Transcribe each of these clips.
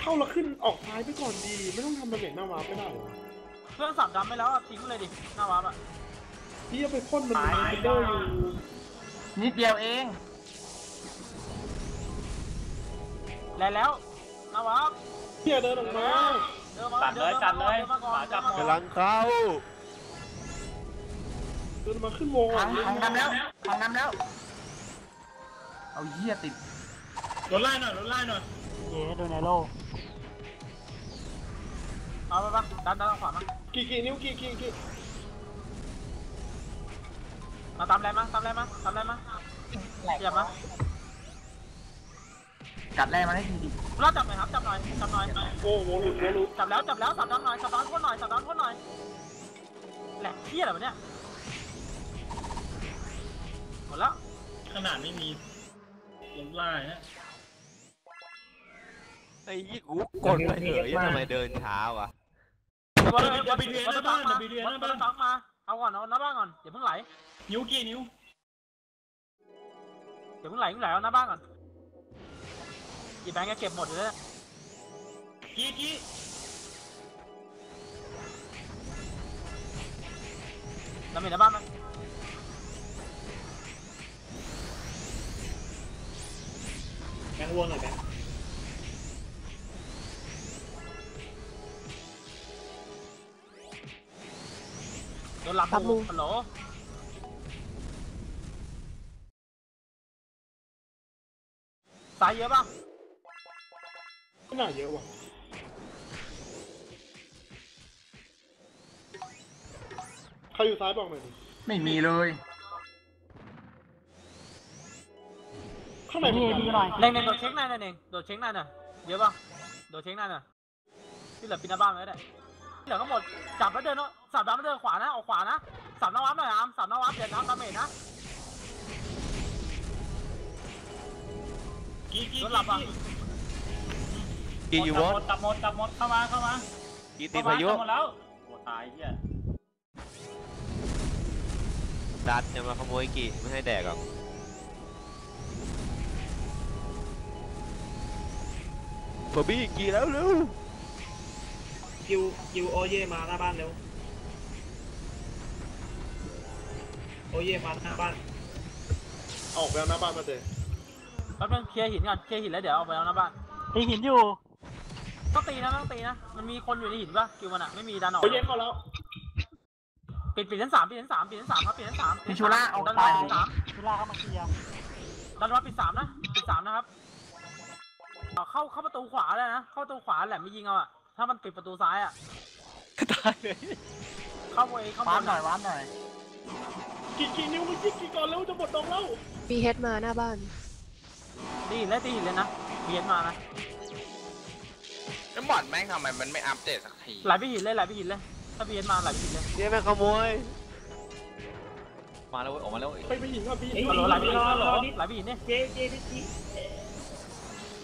เข้าแล้วขึ้นออกซ้ายไปก่อนดี ไม่ต้องทำดาเมจหน้าวาร์ปไม่ได้เหรอเครื่องสับดำไปแล้วอะทิ้งเลยดิหน้าวาร์ปอะพี่จะไปพ่นมันมีเดอร์อยู่นิดเดียวเองแล้วแล้วหน้าวาร์ปพี่เดินออกมาเดินมาตัดเลยตัดเลยเดินมาก่อนขวาจับเดินมาก่อนกำลังเข้าเดินมาขึ้นวงพัอะงพังนำแล้วพังนำแล้ว เอาเหี้ยติดรถไล่หน่อยรถไล่หน่อยเย้โดนไนโล เอาไปปะดันดันทางขวามากี่กี่นิ้วกี่กี่กี่มาตามแรงมาตามแรงมาตามแรงมาขยับมากัดแร่มาได้ทีดิเราจับหน่อยครับจับหน่อยจับหน่อยโอ้โหหลุดโวหลุดจับแล้วจับแล้วสับดำหน่อยสับดำพ่นหน่อยสับดำพ่นหน่อยแหละเที่ยอะไรวะเนี่ยหมดแล้วขนาดไม่มีรถไล่ฮะไอ้ยี่กูกดไปเถอะยังทำไมเดินช้าวะ วันนี้วันนี้วันนี้ฟังมาวันนี้ฟังมา เอาก่อนเอาหน้าบ้านก่อนอย่าเพิ่งไหล นิ้วกี่นิ้วอย่าเพิ่งไหลเพิ่งไหลเอาหน้าบ้านก่อนหยิบแบงค์แกเก็บหมดเลยเนี่กี่กี่ดาเมจหน้าบ้านมันแบงค์วนหน่อยแบงค์ นหลับมูฮัลโหลสายเยอะป่ะไม่น่าเยอะว่ะใครอยู่ซ้ายบอกหน่อยดิไม่มีเลยข้างในนี่มันดีหน่อยเน่งเน่งโดดเช็คหน้าหน่อยเน่งโดดเช็คหน้าหน่อยเยอะป่ะโดดเช็คหน้าหน่อยที่เหลือปิดหน้าบ้านไว้ได้ที่ เหลือก็หมดจับแล้วเดินเนาะสับดำแล้วเดินขวานะออกขวานะสับหน้าวับหน่อยอามสับหน้าวับอย่าทำดาเมจนะกี่กี่โดนหลับอะกี่อยู่วะจับหมดจับหมดเข้ามาเข้ามากี่ตีพายุเข้ามาแล้วโอ้ตายเหี้ยดัดจะมาขโมยกี่ไม่ให้แดกหรอกเฟอร์บี้กี่แล้วเร็ว คิวคิวโอเย่มาหน้าบ้านเร็วโอเย่มาหน้าบ้านออกไปเอาหน้าบ้านมาเจแป๊บนึงเคลียร์หินก่อนเคลียร์หินแล้วเดี๋ยวเอาไปเอาหน้าบ้านตีหินอยู่ต้องตีนะไม่ต้องตีนะมันมีคนอยู่ในหินป่ะคิวมันอะไม่มีดันออกโอ้ยเย็นเข้าแล้วปิดปิดชั้นสามปิดชั้นสามปิดชั้นสามครับปิดชั้นสามพิชูล่าเอาดันไปวัดปิดสามชุล่าเข้ามาเคลียร์ดันวัดปิดสามนะปิดสามนะครับเอาเข้าเข้าประตูขวาเลยนะเข้าประตูขวาแหลมไม่ยิงเอาอะ ถ้ามันปิดประตูซ้ายอะตายเลยเข้าไปเข้าว้าบร์ปนหน่อยว้าร์ปหน่อยกี่กี่นิ้วมึงกี่กี่ก่อนเร็วจะหมดดองแล้วมีเฮดมาหน้าบ้าน ตีหินเลยตีหินเลยนะเบียนมานะแล้วบอดแม่งทำไมมันไม่อัปเดตสักทีไหลไปหินเลยไหลไปหินเลย ถ้าเบียนมาไหลไปหินเลยเนี่ยแม่งขโมย มาแล้วเว้ยออกมาแล้วเว้ยไปไปหินครับพี่ฮัลโหลไหลไปหินฮัลโหลไหลไปหินนี่เจ๊เจ๊พี่จี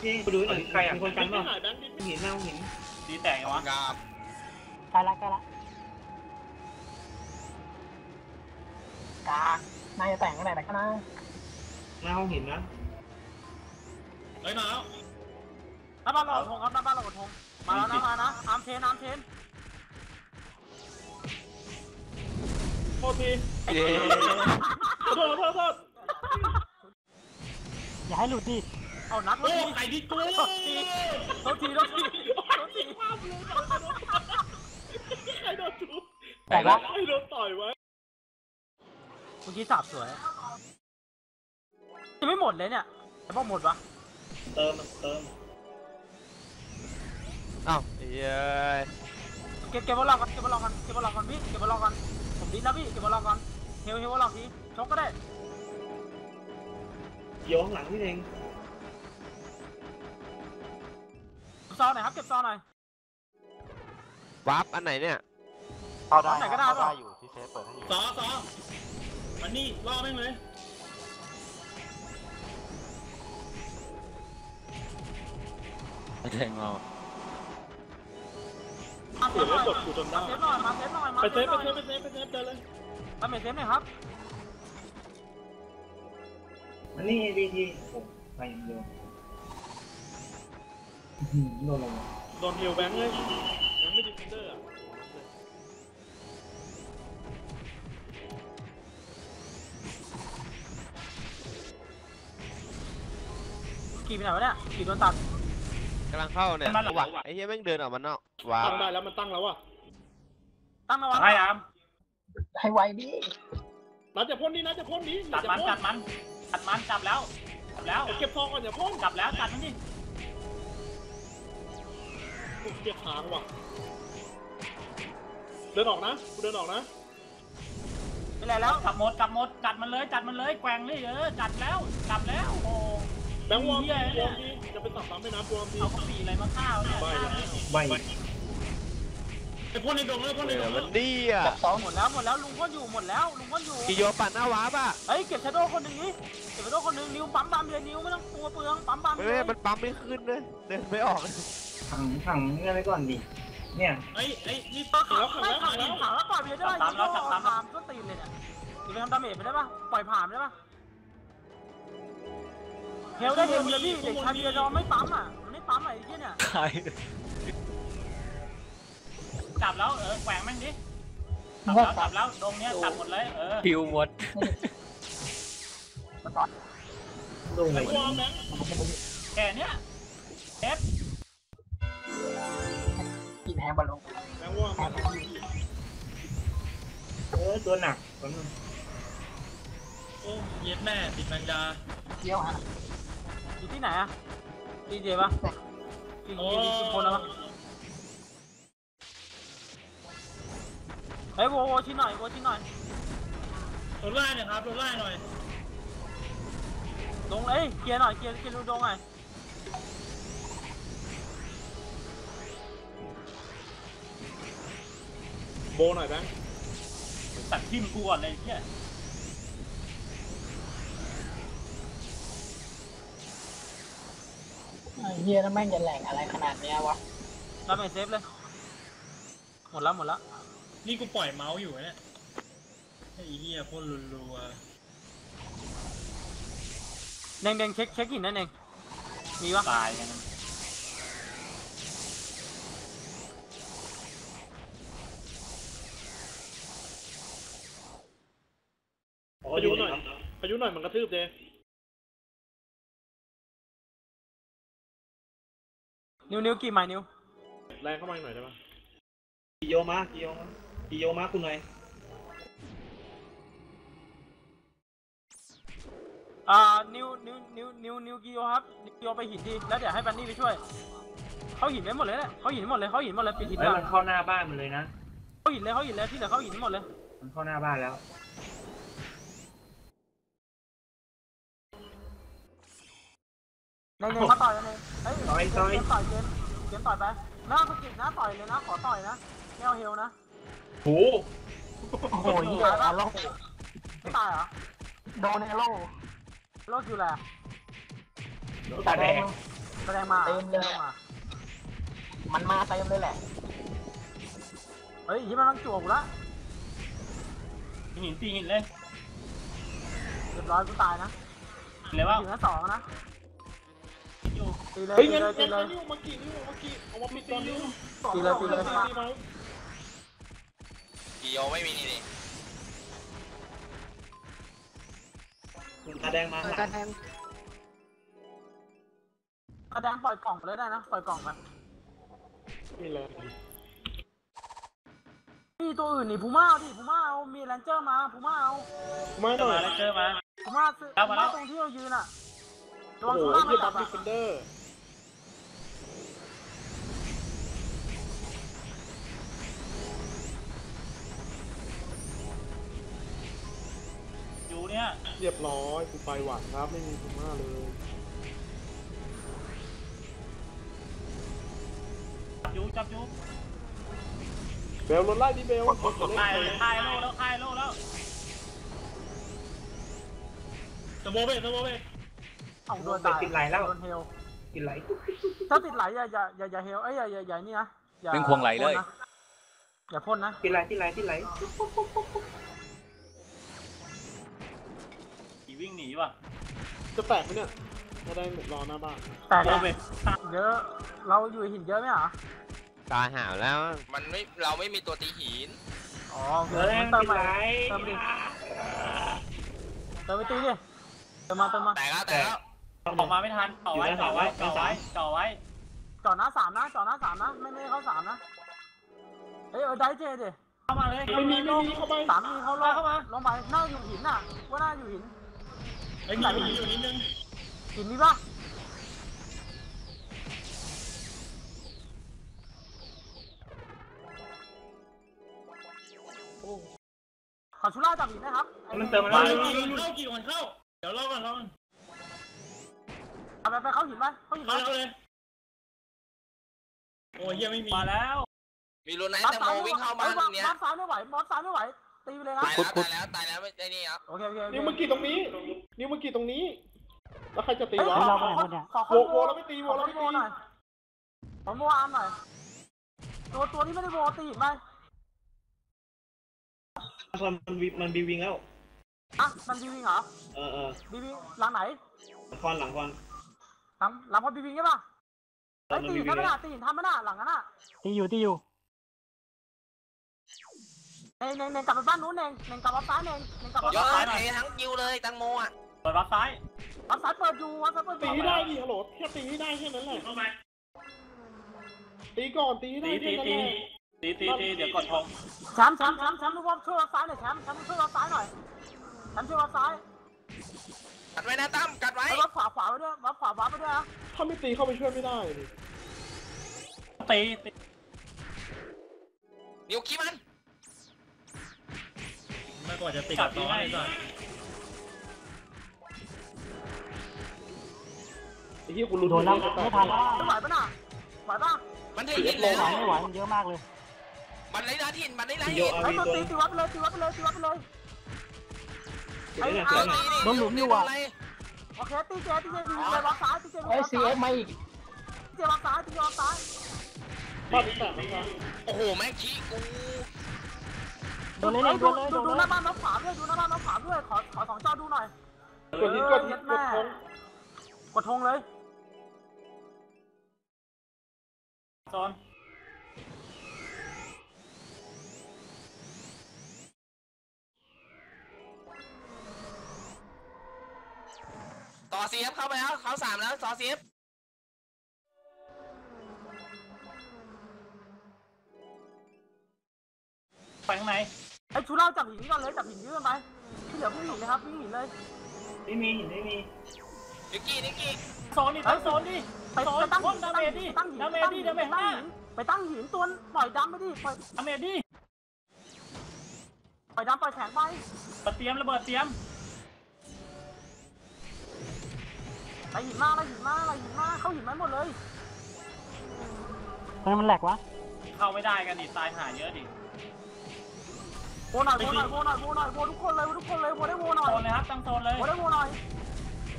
เจ๊ไปดูหน่อยใครอะมีคนกันไม่ป่ะหายแบงค์ดิหินหน้าหิน ดีแตกไงวะงามใกล้ละใกล้ละกานายจะแต่งอะไรแต่ก็นะหน้าห้องหินนะเฮ้ยมาแล้วหน้าบ้านเราทงครับหน้าบ้านเราทงมาแล้วนะมานะอาร์มเทนอาร์มเทนโทษทีเย้โทษโทษโทษอย่าให้หลุดดิเอานัดโอ้ทีไก่ดิกูโทษทีโทษทีโทษที โทษทีใครโดนทุบแต่ละใครโดนต่อยไว้เมื่อกี้สับสวยยังไม่หมดเลยเนี่ยแต่พอหมดวะเติมเติมอ้าวเย้ยเก็บเก็บบอลล็อกกันเก็บบอลล็อกกันเก็บบอลล็อกกันพี่เก็บบอลล็อกกันผมดิ้นแล้วพี่เก็บบอลล็อกกันเฮลเฮลบอลล็อกทีชกก็ได้โยงหลังพี่เองซอหน่อยครับเก็บซอหน่อย วับอันไหนเนี่ยเอาได้ไหนก็ได้ป่ะอยู่ที่เซฟเปิดให้อยู่สอสอมันนี่ล่อแม่งเลยแทงเรามาเซโอ้ฟยหน่อยกดกูจนได้มาเซฟหน่อยมาเซฟหน่อยมาไปเซเซฟฟหไปน่อยเซฟไปเซฟไปเซฟเจอเลยดาเมจเซฟหน่อยครับอันนี้ดีทีโอ้ไปอย่างเดียวหืมโดนลงโดนเฮลแบงค์เลยยัง ไม่ดีเฟนเดอร์อะกี่ไปไหนวะเนี่ยกี่โดนตัด กำลังเข้าเนี่ยมันหรอว่ะ ไอ้เหี้ยแม่งเดินออกมานอกว้าวตั้งได้แล้วมันตั้งแล้วอะตั้งระวังให้อามให้ไวดินัดจะพ่นนี่นัดจะพ่นนี้จัดจะมันพ่จัดมันจัดมันจับแล้วจับแล้วเก็บซองก่อนอย่าพ่นจับแล้วจัดมันดิเก็บหางว่ะ เดินออกนะกูเดินออกนะไม่ไรแล้วจับหมดจับหมดจัดมันเลยจัดมันเลยแกว่งเลยเออจัดแล้วจับแล้วโอ้แบงค์วอร์มเหี้ดียวอร์มดีจะเป็นตับซ้ำให้น้ำวอร์มดีเอากระปีอะไรมาข้าวเนี่ยใบแล้วใบไอ้พ่นในดงเลยพ่นในเอดองมันดีอะจับสองหมดแล้วหมดแล้วลุงก็อยู่หมดแล้วลุงก็อยู่กิโยปั่นหน้าวาร์ปอะเฮ้ยเก็บชาโดว์คนหนึ่งนี้เก็บชาโดว์คนหนึ่งนิ้วปั๊มปั๊มเลยนิ้วไม่ต้องกลัวเปลืองปั๊มปั๊มไม่เลไม่ยมันปั๊มไม่ขึ้นเลยเดินไม่ออกถังถังเงี้ยไว้ก่อนดิ เนี่ยเอ้ยเอ้ยนี่ขังแล้วขังแล้วขังแล้วขังแล้วปล่อยไปเลยได้ป่ะตามแล้วตามแล้ว ตามก็ตีนเลยเนี่ยอย่าไปทำดาเมจไปได้ป่ะปล่อยผ่านไปได้ป่ะเฮลได้เฮลเลยพี่เด็กชายเบียร์ยอมไม่ปั๊มอะมันไม่ปั๊มอะไอ้เหี้ยเนี่ยจับแล้วเออแกว่งแม่งดิจับแล้วจับแล้วตรงเนี้ยจับหมดเลยเออลงเลยแบงค์วอร์มแบงค์แค่เนี้ยเอฟ กินแฮมบอลลงแบงค์วอร์มเออตัวหนักตัวนึงโอ้เย็ดแม่ติดแมงดาเที่ยวฮะอยู่ที่ไหนอะดีเจป่ะจริงจริงจริงคนแล้วป่ะเฮ้ยโวโวชิ้นหน่อยโวชิ้นหน่อยโดนไล่หน่อยครับโดนไล่หน่อยลงเอ้ยเคลียร์หน่อยเคลียร์เคลียร์ดูดงหน่อย โบหน่อยแบงค์ตัดทิ่มกูก่อนเลยเนี่ยไอ้เฮียแล้วแม่งจะแหลงอะไรขนาดเนี้ยวะดาเมจเซฟเลย หมดแล้วหมดแล้วนี่กูปล่อยเมาส์อยู่เนี่ยไอ้เหี้ยโคตรรัวเน่งเน่งเช็คเช็คหินนั่นเองมีปะๆตายกัน พายุหน่อยพายุหน่อยมันกระทืบเจนิ้วนิ้วกี่ไม้นิ้วแรงเข้ามาอีกหน่อยได้ปะกิโยมากิโยมากิโยมาคุณหน่อยอ่านิ้วนิ้วนิ้วนิ้วนิ้วกิโยครับนิ้วกิโยไปหินทีแล้วเดี๋ยวให้บันนี่ไปช่วยเขาหินไว้หมดเลยเนี่ยเขาหินหมดเลยเขาหินหมดเลยปิดหินเฮ้ยก่อนมันเข้าหน้าบ้านมันเลยนะเขาหินเลยเขาหินเลยที่เหลือเขาหินหมดเลย มันเข้าหน้าบ้านแล้ว เน่งเน่งมาต่อยกันเองเฮ้ยต่อยต่อย เกมต่อยเกมเกมต่อยไปหน้าสกิดนะต่อยเลยนะขอต่อยนะไม่เอาเฮลนะโหโอ้โหเฮียแอโร่ไม่ตายเหรอโดนแอโร่โลคิวแหละตาแดงแสดงมาเต็มเลยแสดงมามันมาเต็มเลยแหละ เฮ้ยยี่มันต้องจั่วกูละหินตีหินเลยเรียบร้อยกูตายนะหินเลยว่าอยู่นะสองนะอยู่ ตีเลยเฮ้ยตีงั้นเลยตีงั้นเลยนิ้วมากี่นิ้วมากี่เอามาปิดตอนนิ้วตีเลยตีเลย ตีไหมกิโยไม่มีนี่นี่ตาแดงมากระแทงกระแดงปล่อยกล่องไปเลยได้นะปล่อยกล่องไปนี่แหละมีตัวอื่นนี่พูม่าเอาดิพูม่าเอามีแรนเจอร์มาพูม่าเอาไม่หน่อยมาแล้วเจอมา พูม่าซื้อเอาพูมาแล้ม่าวตรงที่เรายืนอะระโอ้วังโหข้างล่างเฮีไม่ยจับับฟอะดิฟเฟนเดอร์ เนี่ยเรียบร้อยกูไปหวานครับไม่มีพูม่าเลยจับอยู่จับอยู่เบลรถไล่ดิเบลกดกดคลายเล่นคลายโลแล้วคลายโลแล้วสโมเบสสโมเบสเอาโดนตายติดไหลแล้วโดนเฮลกินไหลถ้าติดไหลอย่าอย่าอย่าอย่าเฮลเอ้ยอย่าอย่าอย่านี่นะอย่าเป็นควงไหลเลยพ่นนะอย่าพ่นนะ กินไหลกินไหลกินไหลขี่ วิ่งหนีว่ะจะแตกไหมเนี่ยถ้าได้รอหน้าบ้านแต่สโมเบสเยอะ เราอยู่หินเยอะไหมเหรอตายหาวแล้ว มันไม่เราไม่มีตัวตีหิน อ๋อเฮ้ยเติไม่มเป็นมาไรเติมดิเติมไปตีดิเติมมาเติมมาแต่แล้วแต่แล้วออกมาไม่ทันเกาะไว้เกาะไว้เกาะไว้เกาะไว้จอดหน้าสามนะจอดหน้าสามนะไม่ไม่เข้าสามนะเอ้ยเออได้เจดิเข้ามาเลยไม่มีไม่มีเข้าไปสามมีเขาลงเข้ามาลงไปหน้าอยู่หินน่ะว่าหน้าอยู่หิน ไอ้มีมีอยู่นิดนึงหินมีปะขอชุล่าจับหินนะครับมันเติมมามาแล้วกี่คนเข้ากี่คนเข้า เดี๋ยวรอก่อนรอก่อนเอาไปไปเข้าหินไปเข้าหินไปมาแล้วเลยโอ้ยยังไม่มีมาแล้วมีรูนไนท์มอสแตงโมซ้ายวิ่งเข้ามาเอ้ยตรงเนี้ยมอสซ้ายไม่ไหวมอสซ้ายไม่ไหวตีไปเลยนะตายแล้วตายแล้วตายแล้วไม่ได้นี่ครับโอเคโอเคโอเคนิ้วเมื่อกี้ตรงนี้นิ้ วเมื่อกี้ตรงนี้ แล้วใครจะตีเฮ้ยวะขอขอขอขอโวโวแล้วไม่ตีโวขอแล้วไม่โวตี หน่อยขอโวอาร์มหน่อย ตัวตัวที่ไม่ได้โวตีหินไปมันมันมันบีวิงแล้ว อะ มันบีวิงเหรอเออเออบีวิงหลังไหน หลังคอนหลังคอนหลังหลังพอบีวิงใช่ป่ะเอไอ้อยมันตีบีหินวิงทำไม่แล้ได้วตีหินทำไม่ได้หลังนั้นอะตีอยู่ตีอยู่ เน่งเน่งเน่งกลับไปบ้านนู้นเน่งเน่งกลับวัดซ้ายเน่งเน่งกลับวัดเยอะซ้ายเททั้งยิวเลยแตงโมอะเปิดวัดซ้ายวัดซ้ายเปิดอยู่วัดซ้ายเปิดอตียู่ให้ได้ดิฮัลโหลแค่ตีให้ได้แค่นั้นแหละเข้าไปตีก่อนตีให้ได้ตีแค่ตีนั้นแหตีละตีตีตีเดี๋ยวกดทงแชมป์แชมป์แชมป์แชมป์รู้ว่าช่วยวัดซ้ายหน่อยแชมป์แชมป์ช่วยวัดซ้ายหน่อยแชมป์ช่วยวัดซ้ายกัดไว้นะตั้มกัดไว้ไอ้วัดขวาขวาไปด้วยวัดขวาวัดไปด้วยนะถ้าไม่ตีเข้าไปช่วยไม่ได้ดิตีตีนิ้วขี้มันไม่กว่าจะติดจับดีให้ ไอ้ที่คุณรู้โดนแล้วไม่ทันไม่ไหวปะน่ะไหวปะมันถึงหินแล้วไม่ไหวมันเยอะมากเลย มันไล่นาทินมันไล่นาโยทินเอาไอ้วีตัวตัวตีตีวัดไปเลยตีวัดไปเลยตีวัดไปเลยเดี๋ยวเนี่ยเอเดี๋ยอวเนี่ยตีดิโดนหลุมอยู่อะโดนไรโอเคตีเจตีเจตีไปวัดซ้ายตีเจวัเอ้ยดซีซ้าเอยฟมาอีกตีเจวัดซ้ายตีเจวัดซ้ายพลาดอีกแต่ไม่ทันโอ้โหแม่งขี้กูโดนเลยอ้โดนเลยโดดูนดูเลหน้ายบ้านน้องขวาด้วยดูหน้าบ้านน้องขวาด้วยขอขอสองจอดูหน่อยกดหินกดหินกดทงกดธงเลย โซนต่อเสียบเข้าไปแล้วเขาสามแล้วต่อเสียบไปข้างในไอ้ชูเล่าจับหินก่อนเลยจับหินยืดไปที่เหลือพี่หินนะครับพี่หินเลย ไม่มีหินไม่มี นิกกี้นิกกี้ โซนดิตั้งโซนดิไปโซนไปตั้งพ่นดาเมจดิตั้งหินดาเมจดิดาเมจห้าไปตั้งหินตัวปล่อยดำไปดิปล่อยดาเมจดิปล่อยดำปล่อยแข็งไปเตรียมระเบิดเตรียมไปหินมาไปหินมาไปหินมาเข้าหินมาหมดเลยทำไมมันแหลกวะ เข้าไม่ได้กันดิตายหาเยอะดิโวหน่อยโวหน่อยโวหน่อยโวหน่อยโวทุกคนเลยโวทุกคนเลยโวได้โวหน่อยโซนเลยครับตั้งโซนเลยโวได้โวหน่อย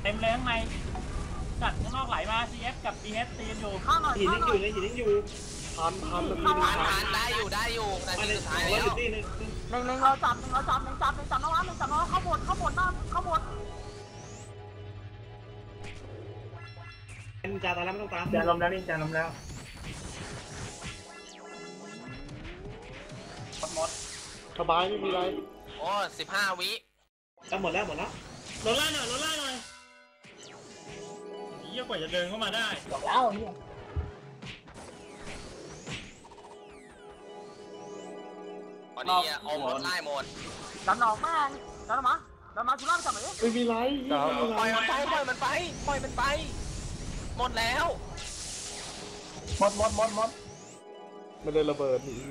เต็มเลยข้างใน จัดข้างนอกไหลมา CF กับ DS ตีกันอยู่ข้าหน่อยหินข้ายังหอน่อยยู่เลยหินยังอยู่ทันทันมันมีผ่านทัผ่านนได้อยู่ได้อยู่แต่มาทีในสุดสอท้ายงร้อยแล้วสิบตีหนึ่งหนึ่งหนึ่งเราจับหนึ่งเราจับหนึ่งจับหนึ่งจับน้องร้านหนึ่งจับน้องเข้าหมดเข้าหมดหน้าเข้าหมดนินจาตายแล้วไม่ต้องตามจานลมแล้วนี่จานลมแล้วหมดหมดสบายไม่มีอะไรโอ้สิบห้าวิแล้วหมดแล้วหมดแล้วลดไล่หน่อยลดไล่หน่อยเยี่ยกว่าจะเดินเข้ามาได้ บอกแล้วเนี่ยวันนี้อมรถไล่หมดดันออกแม่งดันมาดันมาชูล่าจับหน่อยดิไม่มีไรไม่มีปล่อยไรมันไปปล่อยมันไปปล่อยมันไป หมดแล้ว หมดหมดหมดหมด มันเลยระเบิดหนี